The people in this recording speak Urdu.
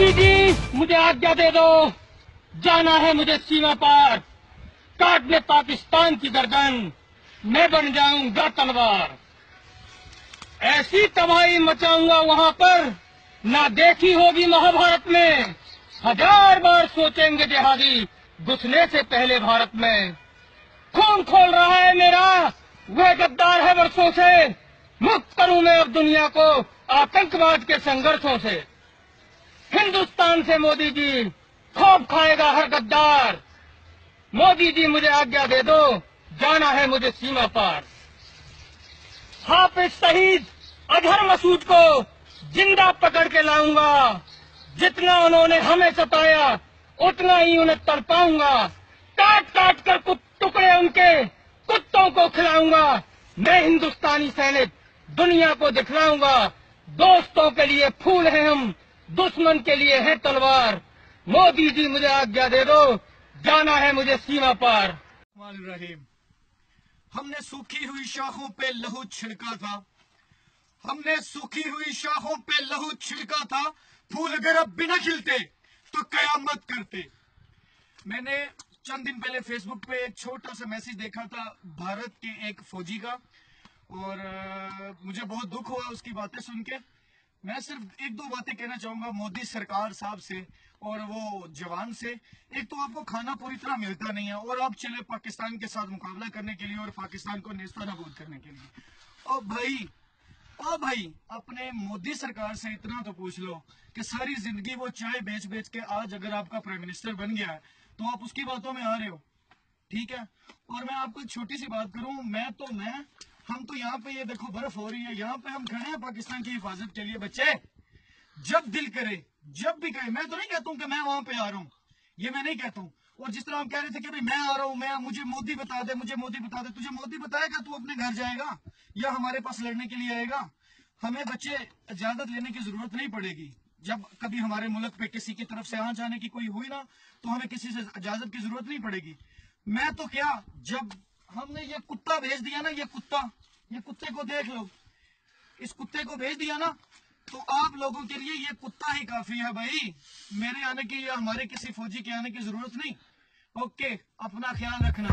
مودی جی مجھے آگیا دے دو۔ جانا ہے مجھے سیما پار۔ کاٹ لے پاکستان کی گردن۔ میں بن جاؤں گا تلوار۔ ایسی تباہی مچاؤں گا وہاں پر۔ نہ دیکھی ہوگی مہا بھارت میں۔ ہزار بار سوچیں گے جہادی گھسنے سے پہلے بھارت میں۔ خون کھول رہا ہے میرا۔ وہ گدار ہے برسوں سے۔ مکت کروں میں اب دنیا کو آتنکواد کے سنگرشوں سے۔ ہندوستان سے مودی جی خوب کھائے گا ہر گدار مودی جی مجھے آگیا دے دو، جانا ہے مجھے سیما پار۔ حافظ شہید اظہر مسود کو زندہ پکڑ کے لاؤں گا۔ جتنا انہوں نے ہمیں ستایا، اتنا ہی انہیں تڑپاؤں گا۔ کٹ کٹ کر ٹکڑے ان کے کتوں کو کھلاؤں گا۔ میں ہندوستانی سینک دنیا کو دکھلاؤں گا۔ دوستوں کے لیے پھول ہیں ہم۔ دشمن کے لیے ہے تلوار۔ مودی جی مجھے آگیا دے دو۔ جانا ہے مجھے سیما پار۔ ہم نے سوکھی ہوئی شاخوں پہ لہو چھڑکا تھا۔ ہم نے سوکھی ہوئی شاخوں پہ لہو چھڑکا تھا۔ پھول اگر اب بھی نہ کھلتے تو قیامت کرتے۔ میں نے چند دن پہلے فیس بک پہ ایک چھوٹا سا میسج دیکھا تھا بھارت کے ایک فوجی کا۔ اور مجھے بہت دکھ ہوا اس کی باتیں سن کے۔ میں صرف ایک دو باتیں کہنا چاہوں گا مودی سرکار صاحب سے اور وہ جوان سے۔ ایک تو آپ کو کھانا پوری طرح ملتا نہیں ہے اور آپ چلے پاکستان کے ساتھ مقابلہ کرنے کے لیے اور پاکستان کو نیستہ نبود کرنے کے لیے۔ او بھائی او بھائی، اپنے مودی سرکار سے اتنا تو پوچھ لو کہ ساری زندگی وہ چائے بیچ بیچ کے آج اگر آپ کا پرائم منسٹر بن گیا ہے تو آپ اس کی باتوں میں آ رہے ہو۔ ٹھیک ہے؟ اور میں آپ کو چھوٹی سی بات کروں، میں تو میں ہم تو یہاں پہ یہ دیکھو برف ہو رہی ہے، یہاں پہ ہم کھڑے ہیں پاکستان کی حفاظت کے لیے بچے۔ جب دل کرے، جب بھی کرے، میں تو نہیں کہتا ہوں کہ میں وہاں پہ آ رہا ہوں، یہ میں نہیں کہتا ہوں۔ اور جس طرح ہم کہہ رہے تھے کہ میں آ رہا ہوں، میں مجھے مودی بتا دے، مجھے مودی بتا دے، تجھے مودی بتائے گا تو اپنے گھر جائے گا؟ یا ہمارے پاس لڑنے کے لیے آئے گا؟ ہمیں بچے اجازت لینے کی ضرورت نہیں پڑے گی۔ جب کبھی ہمارے ملک پہ کسی کی طرف سے آ جانے کی کوئی ہوئی نا، تو ہمیں کسی سے اجازت کی ضرورت نہیں پڑے گی۔ میں تو کیا، جب ہم نے یہ کتا بھیج دیا نا، یہ کتا، یہ کتے کو دیکھ لو۔ اس کتے کو بھیج دیا نا، تو آپ لوگوں کے لیے یہ کتا ہی کافی ہے بھائی۔ میرے آنے کی یا ہمارے کسی فوجی کے آنے کی ضرورت نہیں۔ اوکے، اپنا خیال رکھنا۔